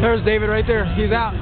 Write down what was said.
There's David right there. He's out.